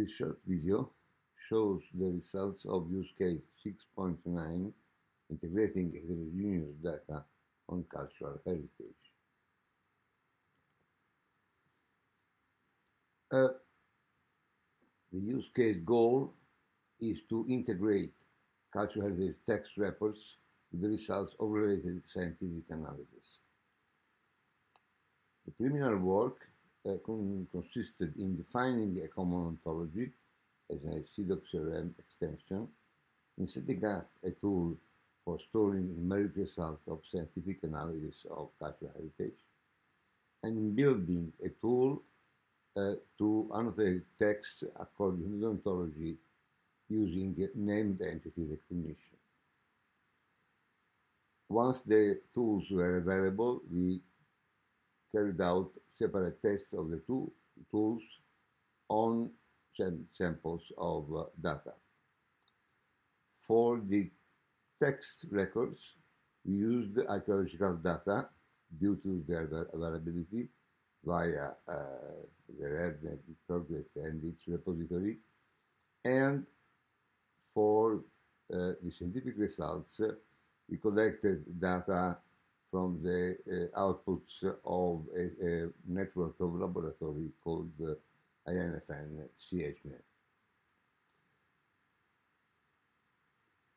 This short video shows the results of use case 6.9 integrating heterogeneous data on cultural heritage. Uh, the use case goal is to integrate cultural heritage text reports with the results of related scientific analysis. The preliminary work consisted in defining a common ontology as a CIDOC CRM extension, in setting up a tool for storing numeric results of scientific analysis of cultural heritage, and in building a tool uh, to annotate text according to the ontology using named entity recognition. Once the tools were available, we carried out separate tests of the two tools on sam samples of uh, data. For the text records, we used archaeological data due to their availability via uh, the REDNet project and its repository. And for uh, the scientific results, uh, we collected data from the uh, outputs of a, a, network of laboratory called uh, INFN CHNet.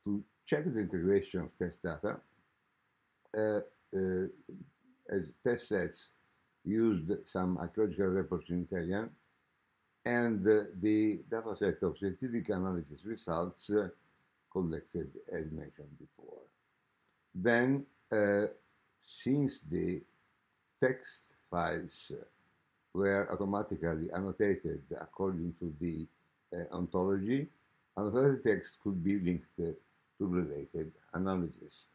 To check the integration of test data, uh, uh, as test sets used some archaeological reports in Italian and uh, the dataset of scientific analysis results uh, collected as mentioned before. Then uh, since the text files were automatically annotated according to the uh, ontology, annotated text could be linked to related analysis.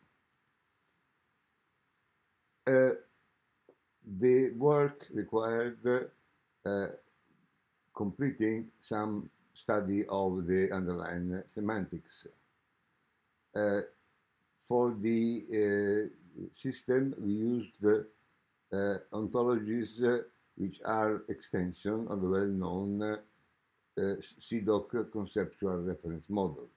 Uh, the work required uh, completing some study of the underlying semantics. Uh, for the uh, system, we used the uh, ontologies uh, which are extension of the well-known uh, CIDOC conceptual reference model.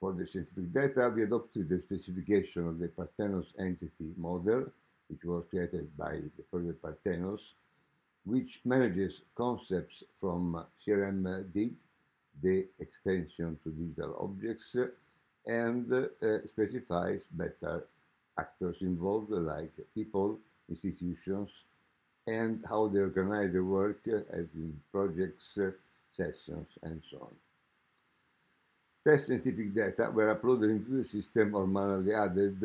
For the scientific data, we adopted the specification of the Parthenos entity model, which was created by the project Parthenos, which manages concepts from CRM dig, the extension to digital objects, and uh, specifies better actors involved like people, institutions, and how they organize their work uh, as in projects, uh, sessions, and so on. Test scientific data were uploaded into the system or manually added,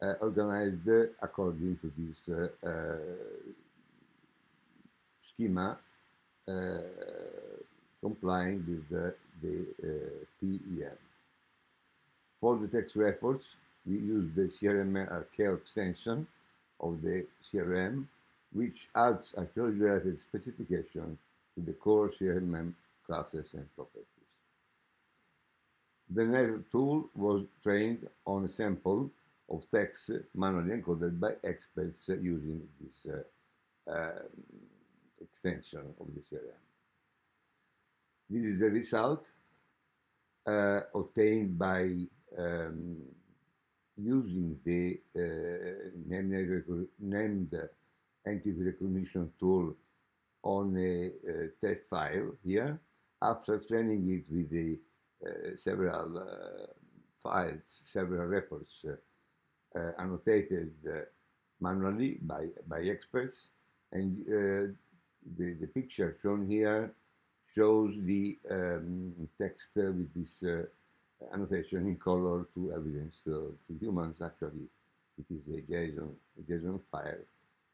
uh, organized according to this uh, uh, schema, complying with the, the PEM. For the text reports, we use the CRM Archaeo extension of the CRM, which adds archaeology-related specification to the core CRM classes and properties. The network tool was trained on a sample of text manually encoded by experts using this uh, uh, extension of the CRM. This is the result uh, obtained by um, using the uh, named, entity recognition tool on a uh, test file here, after training it with the uh, several uh, files, several reports uh, uh, annotated manually by, by experts, and the, the picture shown here shows the um, text with this annotation in color to evidence to, humans. Actually, it is a JSON, a JSON file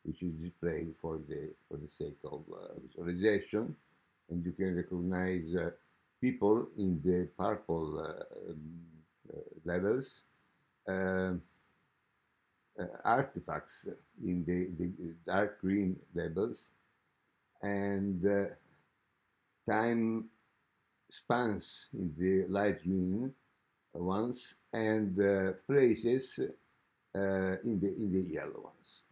which is displayed for the for the sake of uh, visualization, and you can recognize uh, people in the purple uh, um, uh, levels, um, uh, artifacts in the, the dark green levels and uh, time spans in the light green ones and uh, places uh, in the in the yellow ones.